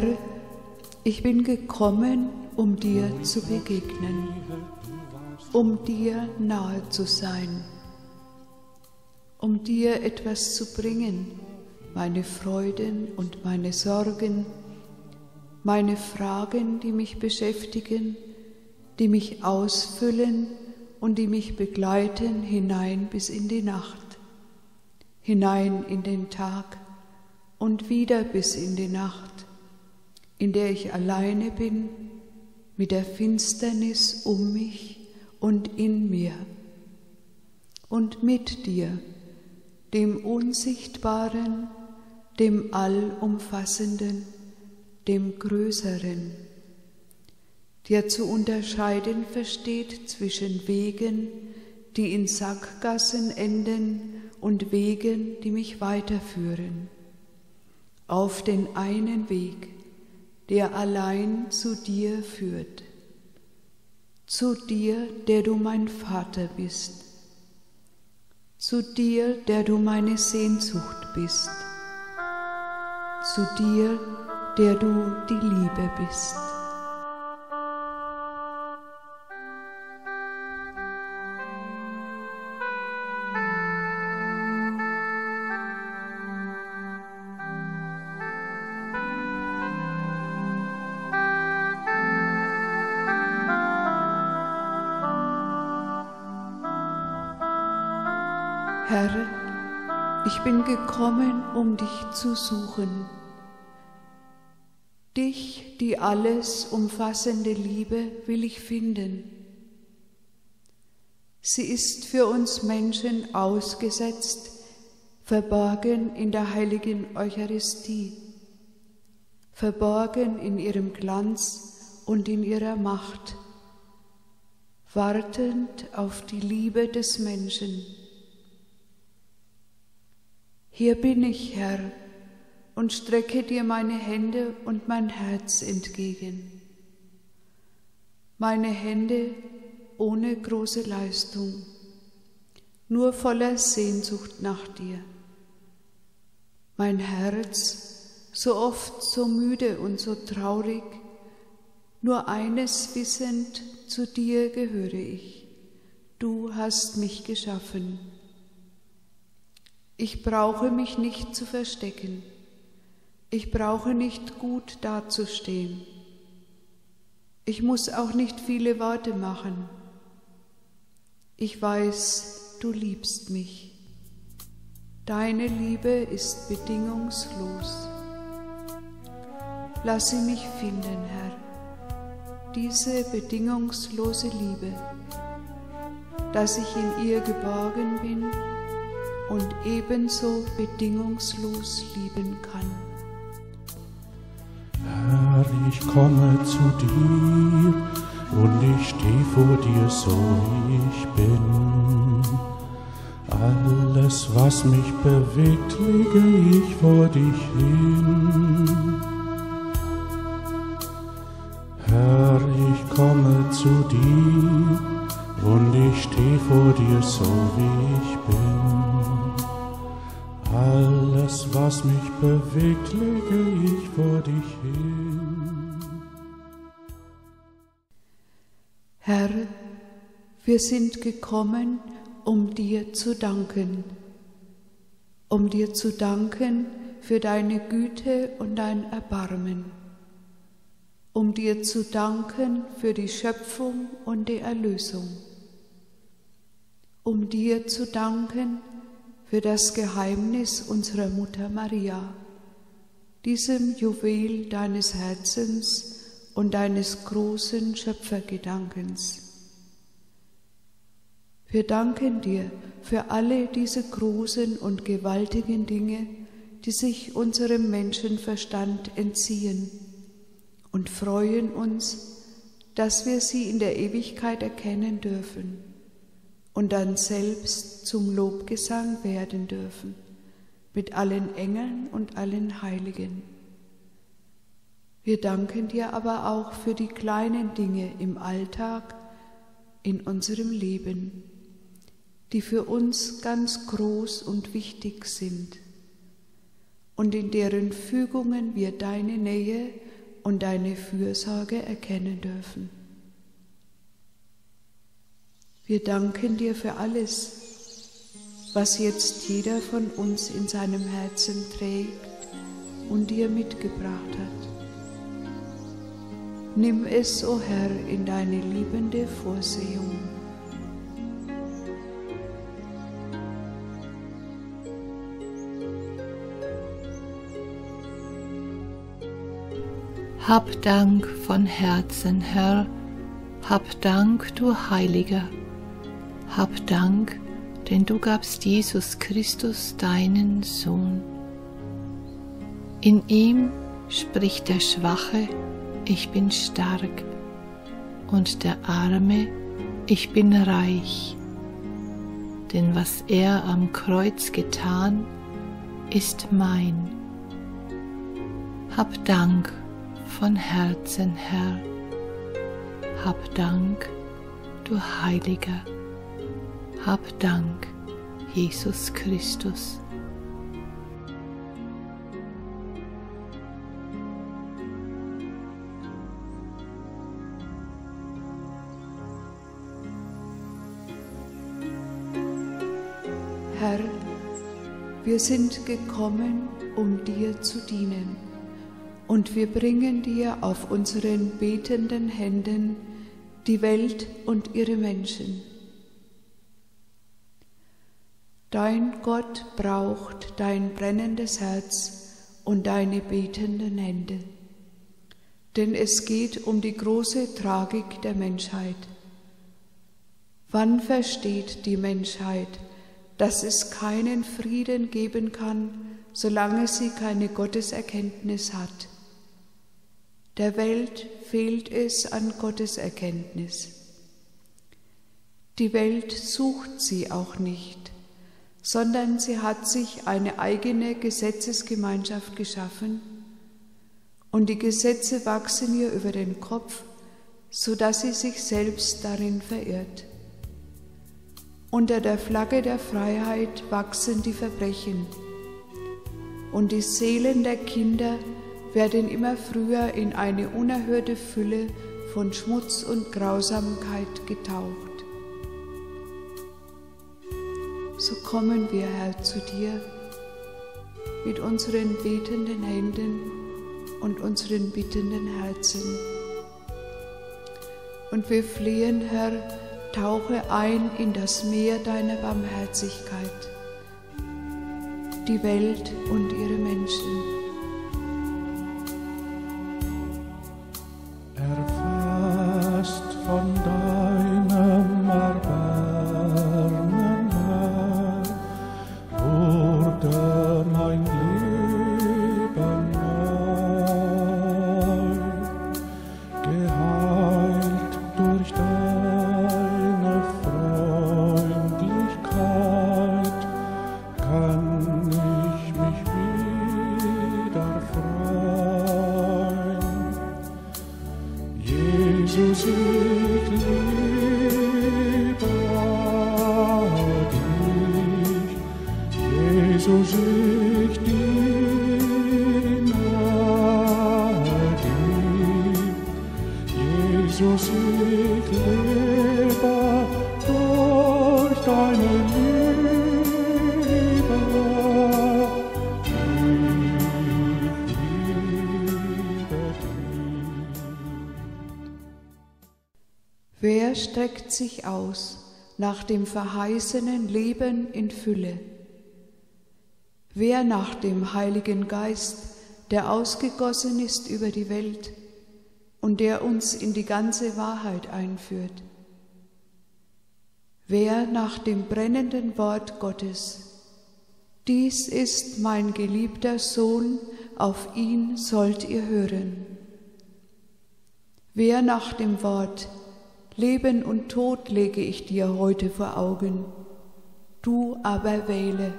Herr, ich bin gekommen, um dir zu begegnen, um dir nahe zu sein, um dir etwas zu bringen, meine Freuden und meine Sorgen, meine Fragen, die mich beschäftigen, die mich ausfüllen und die mich begleiten hinein bis in die Nacht, hinein in den Tag und wieder bis in die Nacht, in der ich alleine bin mit der Finsternis um mich und in mir und mit dir, dem Unsichtbaren, dem Allumfassenden, dem Größeren, der zu unterscheiden versteht zwischen Wegen, die in Sackgassen enden, und Wegen, die mich weiterführen, auf den einen Weg, der allein zu dir führt, zu dir, der du mein Vater bist, zu dir, der du meine Sehnsucht bist, zu dir, der du die Liebe bist. Gekommen, um dich zu suchen Dich, die alles umfassende Liebe, will ich finden. Sie ist für uns Menschen ausgesetzt, verborgen in der heiligen Eucharistie, verborgen in ihrem Glanz und in ihrer Macht, wartend auf die Liebe des Menschen. Hier bin ich, Herr, und strecke dir meine Hände und mein Herz entgegen. Meine Hände ohne große Leistung, nur voller Sehnsucht nach dir. Mein Herz, so oft so müde und so traurig, nur eines wissend, zu dir gehöre ich. Du hast mich geschaffen. Ich brauche mich nicht zu verstecken. Ich brauche nicht gut dazustehen. Ich muss auch nicht viele Worte machen. Ich weiß, du liebst mich. Deine Liebe ist bedingungslos. Lass sie mich finden, Herr, diese bedingungslose Liebe, dass ich in ihr geborgen bin und ebenso bedingungslos lieben kann. Herr, ich komme zu dir und ich steh vor dir so wie ich bin. Alles, was mich bewegt, lege ich vor dich hin. Herr, ich komme zu dir und ich steh vor dir so wie ich bin. Alles, was mich bewegt, lege ich vor dich hin. Herr, wir sind gekommen, um dir zu danken, um dir zu danken für deine Güte und dein Erbarmen, um dir zu danken für die Schöpfung und die Erlösung, um dir zu danken für das Geheimnis unserer Mutter Maria, diesem Juwel deines Herzens und deines großen Schöpfergedankens. Wir danken dir für alle diese großen und gewaltigen Dinge, die sich unserem Menschenverstand entziehen und freuen uns, dass wir sie in der Ewigkeit erkennen dürfen und dann selbst zum Lobgesang werden dürfen mit allen Engeln und allen Heiligen. Wir danken dir aber auch für die kleinen Dinge im Alltag, in unserem Leben, die für uns ganz groß und wichtig sind und in deren Fügungen wir deine Nähe und deine Fürsorge erkennen dürfen. Wir danken dir für alles, was jetzt jeder von uns in seinem Herzen trägt und dir mitgebracht hat. Nimm es, o oh Herr, in deine liebende Vorsehung. Hab Dank von Herzen, Herr, hab Dank, du Heiliger, hab Dank, denn du gabst Jesus Christus, deinen Sohn. In ihm spricht der Schwache, ich bin stark, und der Arme, ich bin reich. Denn was er am Kreuz getan, ist mein. Hab Dank von Herzen, Herr. Hab Dank, du Heiliger. Hab Dank, Jesus Christus. Herr, wir sind gekommen, um dir zu dienen, und wir bringen dir auf unseren betenden Händen die Welt und ihre Menschen. Dein Gott braucht dein brennendes Herz und deine betenden Hände, denn es geht um die große Tragik der Menschheit. Wann versteht die Menschheit, dass es keinen Frieden geben kann, solange sie keine Gotteserkenntnis hat. Der Welt fehlt es an Gotteserkenntnis. Die Welt sucht sie auch nicht, sondern sie hat sich eine eigene Gesetzesgemeinschaft geschaffen und die Gesetze wachsen ihr über den Kopf, so dass sie sich selbst darin verirrt. Unter der Flagge der Freiheit wachsen die Verbrechen und die Seelen der Kinder werden immer früher in eine unerhörte Fülle von Schmutz und Grausamkeit getaucht. So kommen wir, Herr, zu dir mit unseren betenden Händen und unseren bittenden Herzen. Und wir flehen, Herr, tauche ein in das Meer deiner Barmherzigkeit, die Welt und ihre Menschen. Wer streckt sich aus nach dem verheißenen Leben in Fülle? Wer nach dem Heiligen Geist, der ausgegossen ist über die Welt und der uns in die ganze Wahrheit einführt? Wer nach dem brennenden Wort Gottes, dies ist mein geliebter Sohn, auf ihn sollt ihr hören. Wer nach dem Wort Leben und Tod lege ich dir heute vor Augen, du aber wähle.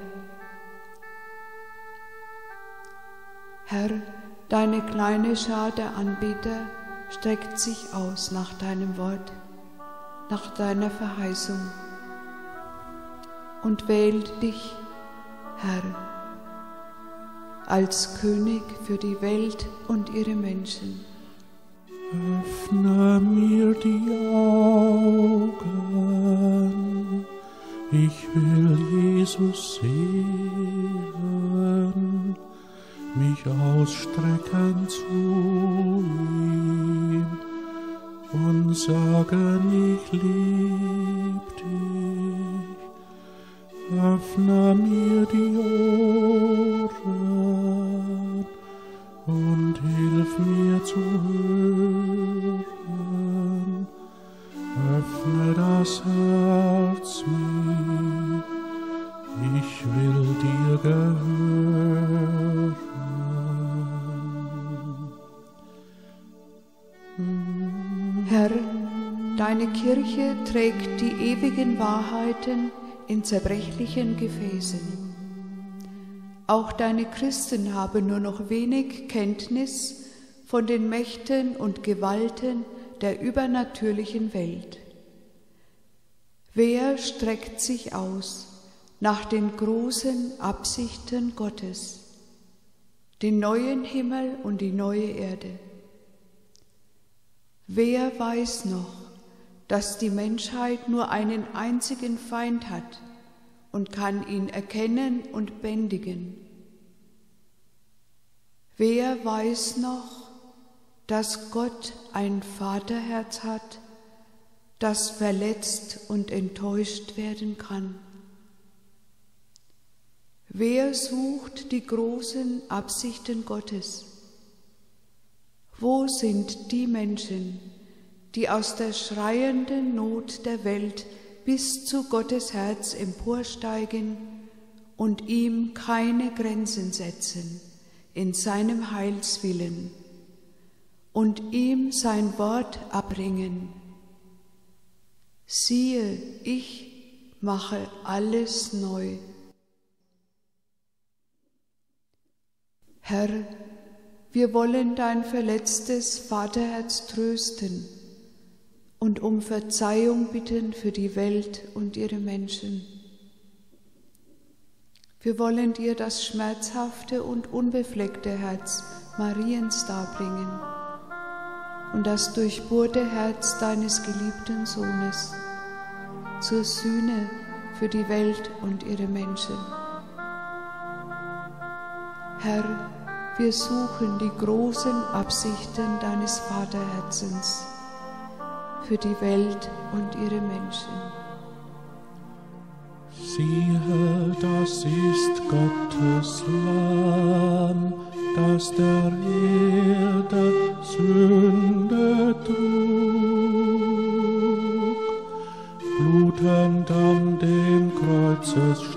Herr, deine kleine Schar der Anbeter streckt sich aus nach deinem Wort, nach deiner Verheißung und wählt dich, Herr, als König für die Welt und ihre Menschen. Öffne mir die Augen, ich will Jesus sehen, mich ausstrecken zu ihm und sagen, ich lieb dich. Öffne mir die Ohren und hilf mir zu hören. Das Herz mir, ich will dir gehören. Herr, deine Kirche trägt die ewigen Wahrheiten in zerbrechlichen Gefäßen. Auch deine Christen haben nur noch wenig Kenntnis von den Mächten und Gewalten der übernatürlichen Welt. Wer streckt sich aus nach den großen Absichten Gottes, den neuen Himmel und die neue Erde? Wer weiß noch, dass die Menschheit nur einen einzigen Feind hat und kann ihn erkennen und bändigen? Wer weiß noch, dass Gott ein Vaterherz hat, das verletzt und enttäuscht werden kann? Wer sucht die großen Absichten Gottes? Wo sind die Menschen, die aus der schreienden Not der Welt bis zu Gottes Herz emporsteigen und ihm keine Grenzen setzen in seinem Heilswillen und ihm sein Wort abbringen? Siehe, ich mache alles neu. Herr, wir wollen dein verletztes Vaterherz trösten und um Verzeihung bitten für die Welt und ihre Menschen. Wir wollen dir das schmerzhafte und unbefleckte Herz Mariens darbringen und das durchbohrte Herz deines geliebten Sohnes zur Sühne für die Welt und ihre Menschen. Herr, wir suchen die großen Absichten deines Vaterherzens für die Welt und ihre Menschen. Siehe, das ist Gottes Lamm, das der Erde Sünde trug, search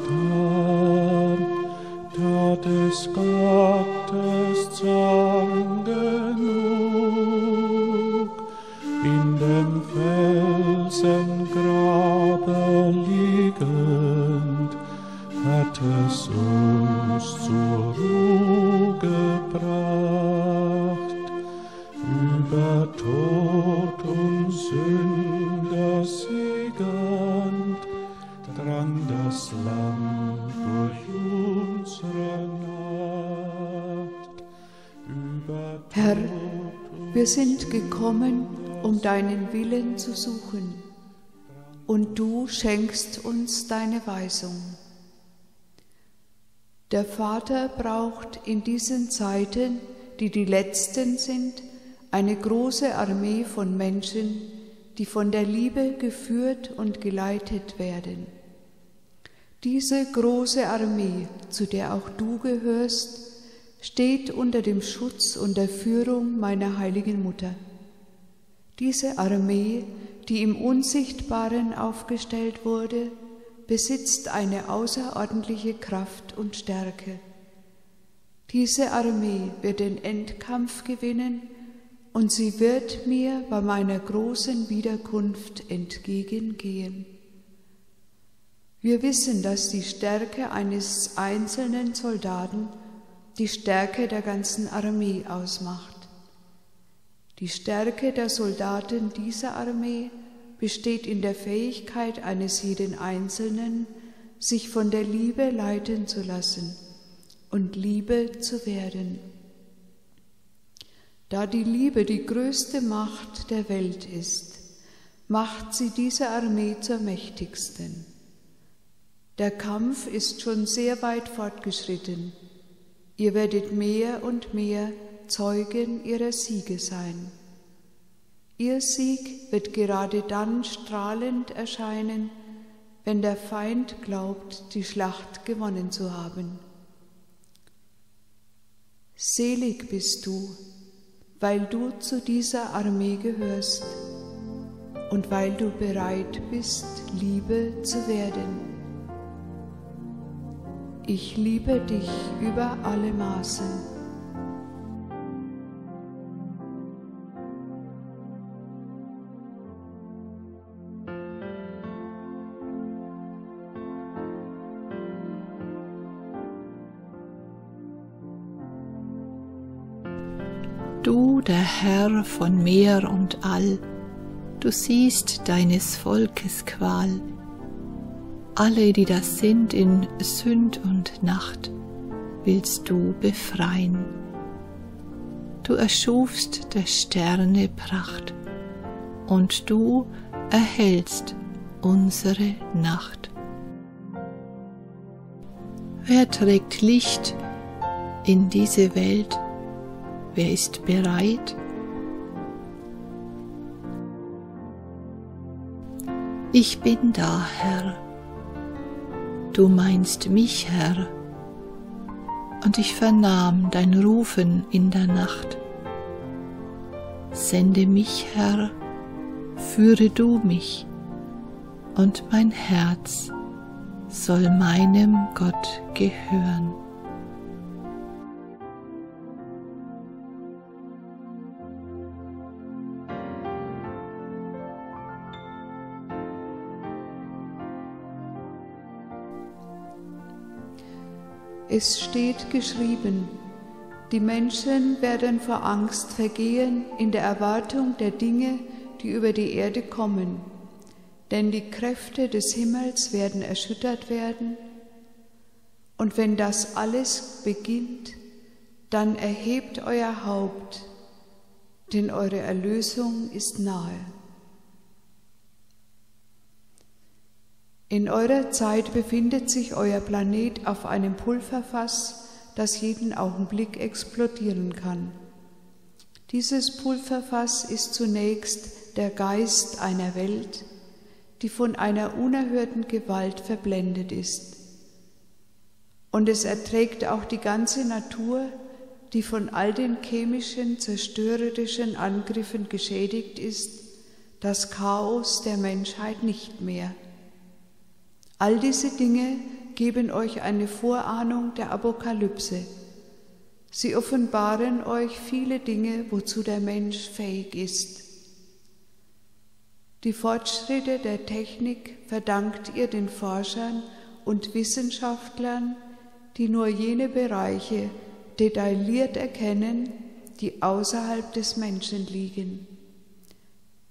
wir sind gekommen, um deinen Willen zu suchen, und du schenkst uns deine Weisung. Der Vater braucht in diesen Zeiten, die die letzten sind, eine große Armee von Menschen, die von der Liebe geführt und geleitet werden. Diese große Armee, zu der auch du gehörst, steht unter dem Schutz und der Führung meiner heiligen Mutter. Diese Armee, die im Unsichtbaren aufgestellt wurde, besitzt eine außerordentliche Kraft und Stärke. Diese Armee wird den Endkampf gewinnen und sie wird mir bei meiner großen Wiederkunft entgegengehen. Wir wissen, dass die Stärke eines einzelnen Soldaten die Stärke der ganzen Armee ausmacht. Die Stärke der Soldaten dieser Armee besteht in der Fähigkeit eines jeden Einzelnen, sich von der Liebe leiten zu lassen und Liebe zu werden. Da die Liebe die größte Macht der Welt ist, macht sie diese Armee zur mächtigsten. Der Kampf ist schon sehr weit fortgeschritten. Ihr werdet mehr und mehr Zeugen ihrer Siege sein. Ihr Sieg wird gerade dann strahlend erscheinen, wenn der Feind glaubt, die Schlacht gewonnen zu haben. Selig bist du, weil du zu dieser Armee gehörst und weil du bereit bist, Liebe zu werden. Ich liebe dich über alle Maßen. Du, der Herr von Meer und All, du siehst deines Volkes Qual alle, die das sind in Sünd und Nacht, willst du befreien. Du erschufst der Sterne Pracht und du erhältst unsere Nacht. Wer trägt Licht in diese Welt? Wer ist bereit? Ich bin da, Herr Du meinst mich, Herr, und ich vernahm dein Rufen in der Nacht. Sende mich, Herr, führe du mich, und mein Herz soll meinem Gott gehören. Es steht geschrieben, die Menschen werden vor Angst vergehen in der Erwartung der Dinge, die über die Erde kommen, denn die Kräfte des Himmels werden erschüttert werden. Und wenn das alles beginnt, dann erhebt euer Haupt, denn eure Erlösung ist nahe. In eurer Zeit befindet sich euer Planet auf einem Pulverfass, das jeden Augenblick explodieren kann. Dieses Pulverfass ist zunächst der Geist einer Welt, die von einer unerhörten Gewalt verblendet ist. Und es erträgt auch die ganze Natur, die von all den chemischen, zerstörerischen Angriffen geschädigt ist, das Chaos der Menschheit nicht mehr. All diese Dinge geben euch eine Vorahnung der Apokalypse. Sie offenbaren euch viele Dinge, wozu der Mensch fähig ist. Die Fortschritte der Technik verdankt ihr den Forschern und Wissenschaftlern, die nur jene Bereiche detailliert erkennen, die außerhalb des Menschen liegen.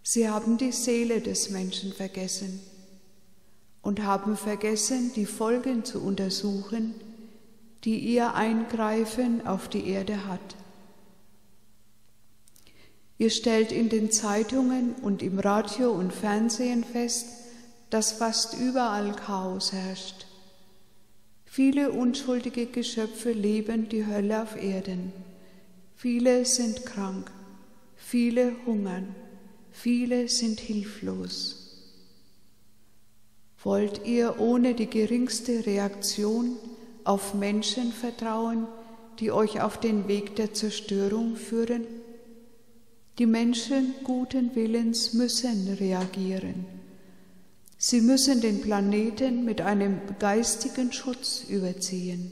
Sie haben die Seele des Menschen vergessen und haben vergessen, die Folgen zu untersuchen, die ihr Eingreifen auf die Erde hat. Ihr stellt in den Zeitungen und im Radio und Fernsehen fest, dass fast überall Chaos herrscht. Viele unschuldige Geschöpfe leben die Hölle auf Erden. Viele sind krank, viele hungern, viele sind hilflos. Wollt ihr ohne die geringste Reaktion auf Menschen vertrauen, die euch auf den Weg der Zerstörung führen? Die Menschen guten Willens müssen reagieren. Sie müssen den Planeten mit einem geistigen Schutz überziehen.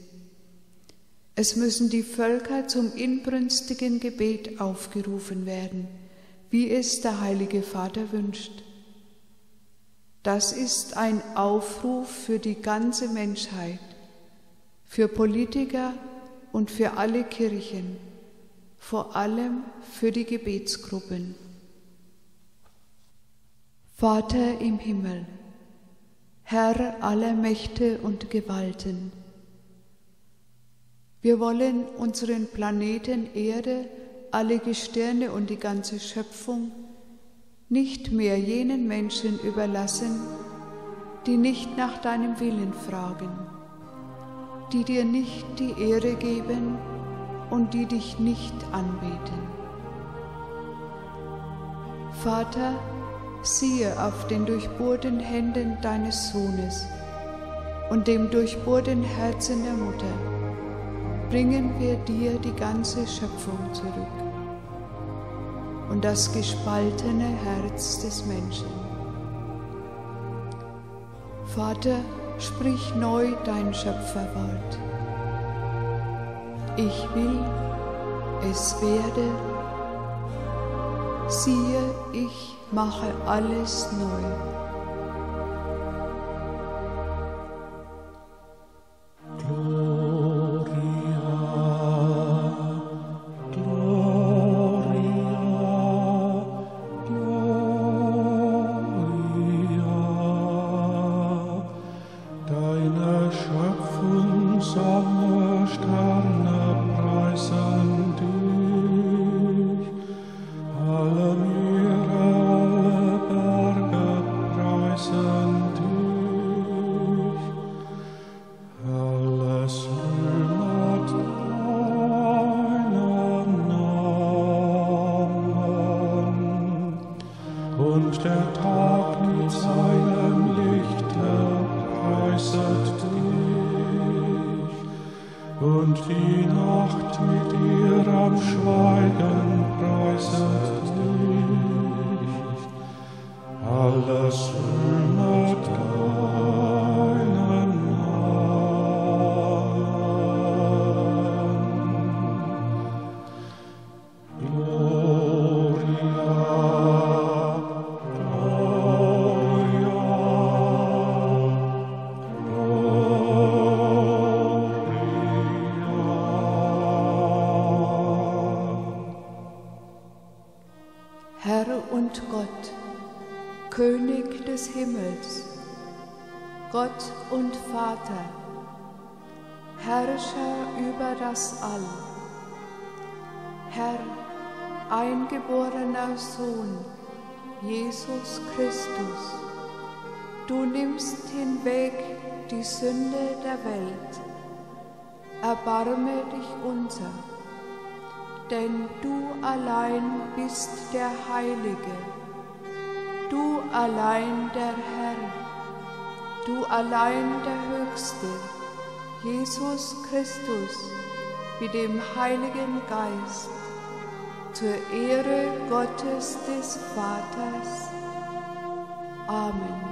Es müssen die Völker zum inbrünstigen Gebet aufgerufen werden, wie es der Heilige Vater wünscht. Das ist ein Aufruf für die ganze Menschheit, für Politiker und für alle Kirchen, vor allem für die Gebetsgruppen. Vater im Himmel, Herr aller Mächte und Gewalten, wir wollen unseren Planeten Erde alle Gestirne und die ganze Schöpfung nicht mehr jenen Menschen überlassen, die nicht nach deinem Willen fragen, die dir nicht die Ehre geben und die dich nicht anbeten. Vater, siehe auf den durchbohrten Händen deines Sohnes und dem durchbohrten Herzen der Mutter, bringen wir dir die ganze Schöpfung zurück und das gespaltene Herz des Menschen. Vater, sprich neu dein Schöpferwort. Ich will, es werde, siehe, ich mache alles neu. Gott und Vater, Herrscher über das All. Herr, eingeborener Sohn, Jesus Christus, du nimmst hinweg die Sünde der Welt. Erbarme dich unser, denn du allein bist der Heilige, du allein der Herr du allein der Höchste, Jesus Christus, mit dem Heiligen Geist, zur Ehre Gottes des Vaters. Amen.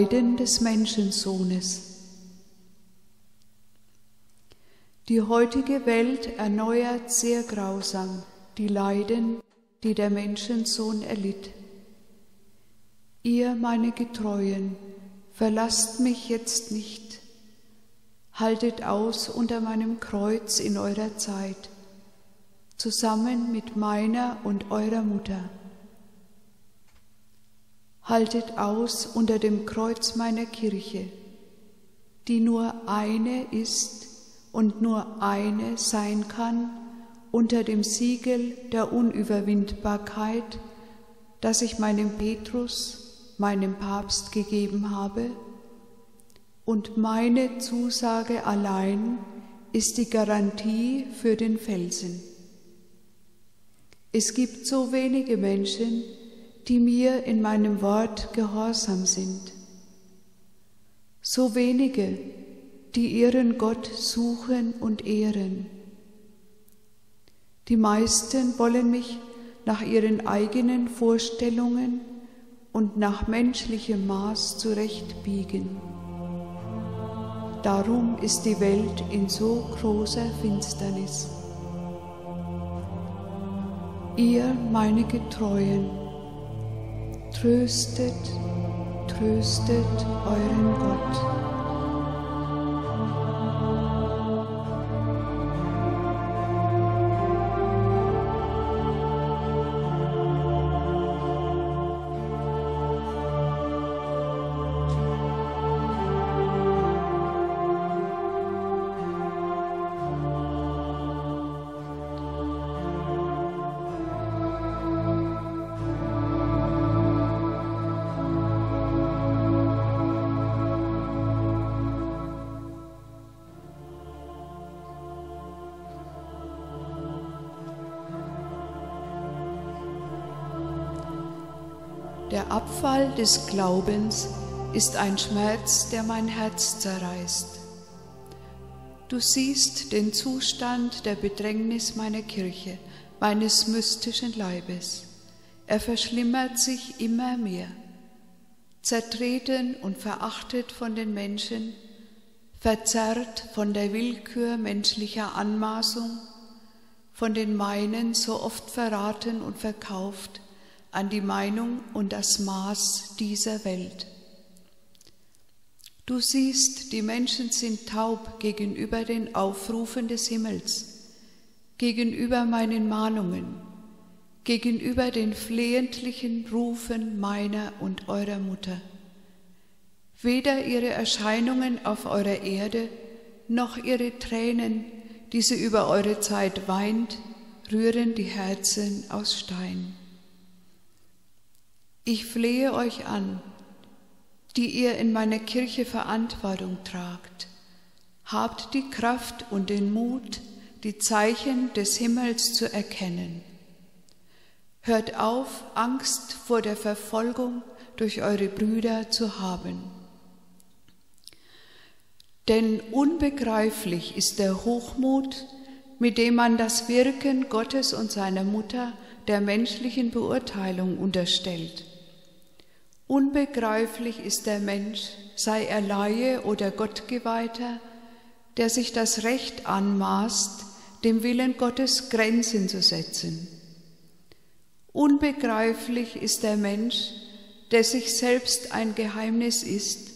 Leiden des Menschensohnes. Die heutige Welt erneuert sehr grausam die Leiden, die der Menschensohn erlitt. Ihr, meine Getreuen, verlasst mich jetzt nicht, haltet aus unter meinem Kreuz in eurer Zeit, zusammen mit meiner und eurer Mutter. Haltet aus unter dem Kreuz meiner Kirche, die nur eine ist und nur eine sein kann unter dem Siegel der Unüberwindbarkeit, das ich meinem Petrus, meinem Papst gegeben habe, und meine Zusage allein ist die Garantie für den Felsen. Es gibt so wenige Menschen, die mir in meinem Wort gehorsam sind, so wenige, die ihren Gott suchen und ehren. Die meisten wollen mich nach ihren eigenen Vorstellungen und nach menschlichem Maß zurechtbiegen. Darum ist die Welt in so großer Finsternis. Ihr, meine Getreuen, tröstet, tröstet euren Gott. Des Glaubens ist ein Schmerz, der mein Herz zerreißt. Du siehst den Zustand der Bedrängnis meiner Kirche, meines mystischen Leibes. Er verschlimmert sich immer mehr. Zertreten und verachtet von den Menschen, verzerrt von der Willkür menschlicher Anmaßung, von den meinen so oft verraten und verkauft, an die Meinung und das Maß dieser Welt. Du siehst, die Menschen sind taub gegenüber den Aufrufen des Himmels, gegenüber meinen Mahnungen, gegenüber den flehentlichen Rufen meiner und eurer Mutter. Weder ihre Erscheinungen auf eurer Erde noch ihre Tränen, die sie über eure Zeit weint, rühren die Herzen aus Stein. Ich flehe euch an, die ihr in meiner Kirche Verantwortung tragt. Habt die Kraft und den Mut, die Zeichen des Himmels zu erkennen. Hört auf, Angst vor der Verfolgung durch eure Brüder zu haben. Denn unbegreiflich ist der Hochmut, mit dem man das Wirken Gottes und seiner Mutter der menschlichen Beurteilung unterstellt. Unbegreiflich ist der Mensch, sei er Laie oder Gottgeweihter, der sich das Recht anmaßt, dem Willen Gottes Grenzen zu setzen. Unbegreiflich ist der Mensch, der sich selbst ein Geheimnis ist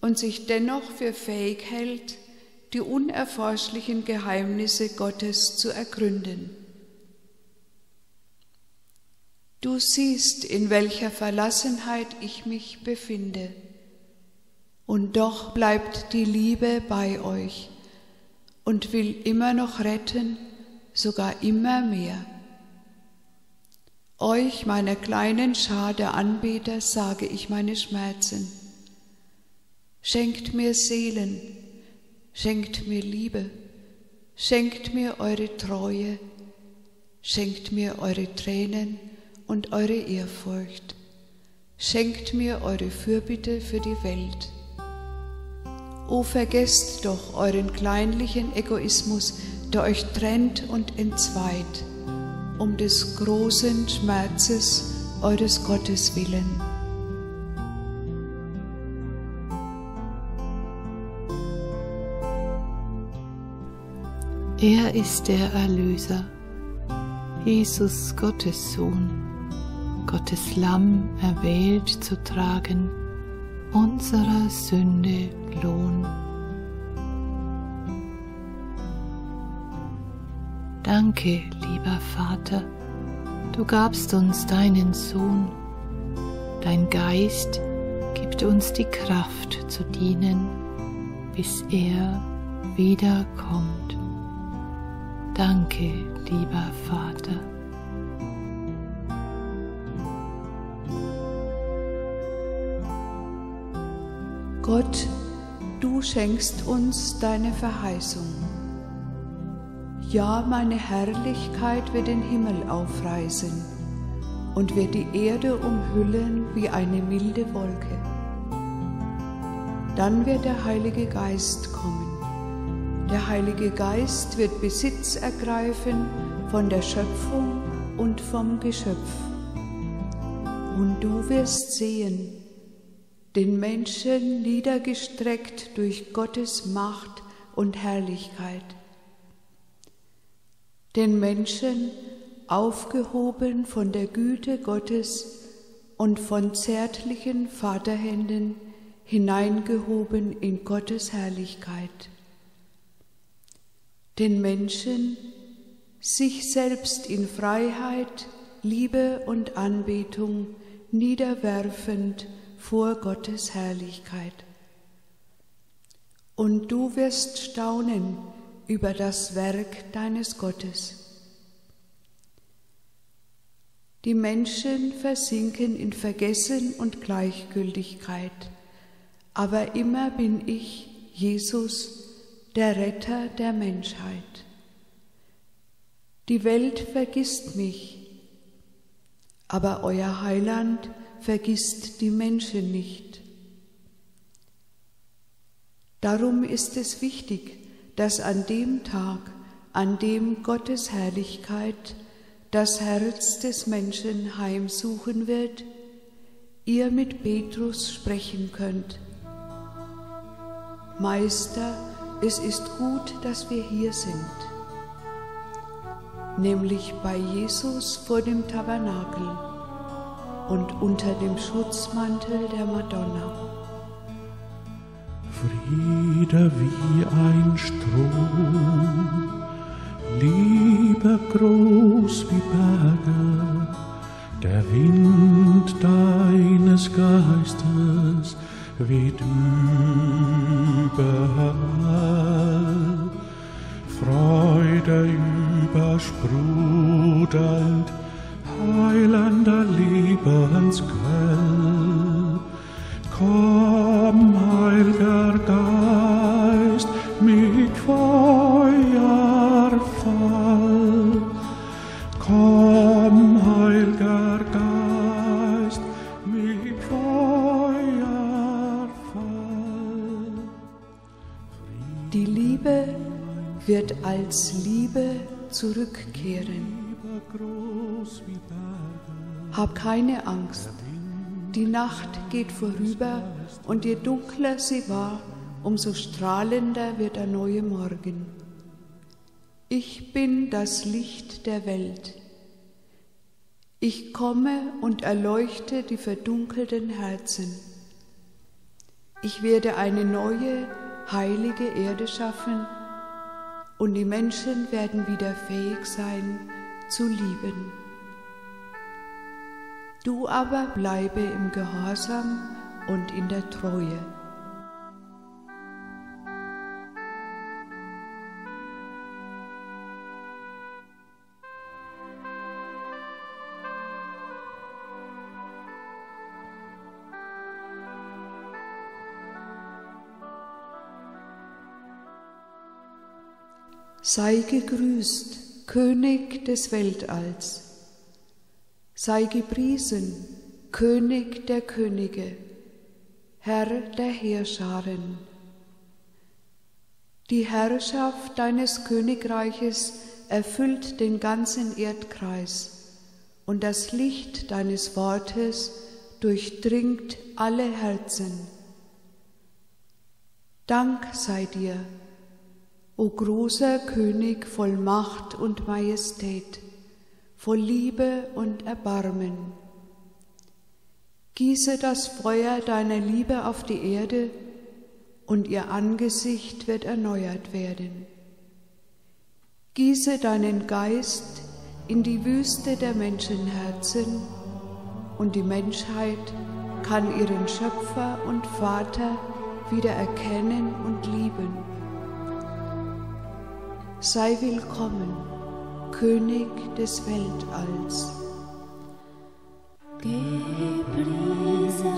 und sich dennoch für fähig hält, die unerforschlichen Geheimnisse Gottes zu ergründen. Du siehst, in welcher Verlassenheit ich mich befinde. Und doch bleibt die Liebe bei euch und will immer noch retten, sogar immer mehr. Euch, meiner kleinen Schar der Anbeter, sage ich meine Schmerzen. Schenkt mir Seelen, schenkt mir Liebe, schenkt mir eure Treue, schenkt mir eure Tränen, und eure Ehrfurcht. Schenkt mir eure Fürbitte für die Welt. O vergesst doch euren kleinlichen Egoismus, der euch trennt und entzweit, um des großen Schmerzes eures Gottes willen. Er ist der Erlöser, Jesus Gottes Sohn, Gottes Lamm erwählt zu tragen, unserer Sünde Lohn. Danke, lieber Vater, du gabst uns deinen Sohn, dein Geist gibt uns die Kraft zu dienen, bis er wiederkommt. Danke, lieber Vater. Gott, du schenkst uns deine Verheißung. Ja, meine Herrlichkeit wird den Himmel aufreißen und wird die Erde umhüllen wie eine milde Wolke. Dann wird der Heilige Geist kommen der Heilige Geist wird Besitz ergreifen von der Schöpfung und vom Geschöpf. Und du wirst sehen, den Menschen niedergestreckt durch Gottes Macht und Herrlichkeit, den Menschen aufgehoben von der Güte Gottes und von zärtlichen Vaterhänden hineingehoben in Gottes Herrlichkeit. Den Menschen, sich selbst in Freiheit, Liebe und Anbetung niederwerfend vor Gottes Herrlichkeit. Und du wirst staunen über das Werk deines Gottes. Die Menschen versinken in Vergessen und Gleichgültigkeit, aber immer bin ich, Jesus, der Retter der Menschheit. Die Welt vergisst mich, aber euer Heiland vergisst die Menschen nicht. Darum ist es wichtig, dass an dem Tag, an dem Gottes Herrlichkeit das Herz des Menschen heimsuchen wird, ihr mit Petrus sprechen könnt. Meister, es ist gut, dass wir hier sind, nämlich bei Jesus vor dem Tabernakel und unter dem Schutzmantel der Madonna. Friede wie ein Strom, Liebe groß wie Berge, der Wind deines Geistes weht überall. Freude übersprudelnd, heilender Lebensquell. Komm, heiliger Geist, mit Feuerfall. Komm, heiliger Geist, mit Feuerfall. Die Liebe wird als Liebe zurückkehren. Hab keine Angst. Die Nacht geht vorüber und je dunkler sie war, umso strahlender wird der neue Morgen. Ich bin das Licht der Welt. Ich komme und erleuchte die verdunkelten Herzen. Ich werde eine neue, heilige Erde schaffen und die Menschen werden wieder fähig sein zu lieben. Du aber bleibe im Gehorsam und in der Treue. Sei gegrüßt, König des Weltalls. Sei gepriesen, König der Könige, Herr der Heerscharen. Die Herrschaft deines Königreiches erfüllt den ganzen Erdkreis und das Licht deines Wortes durchdringt alle Herzen. Dank sei dir, O großer König voll Macht und Majestät, voll Liebe und Erbarmen. Gieße das Feuer deiner Liebe auf die Erde, und ihr Angesicht wird erneuert werden. Gieße deinen Geist in die Wüste der Menschenherzen, und die Menschheit kann ihren Schöpfer und Vater wieder erkennen und lieben. Sei willkommen, König des Weltalls. Gepriesen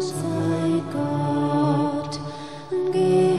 sei Gott, gepriesen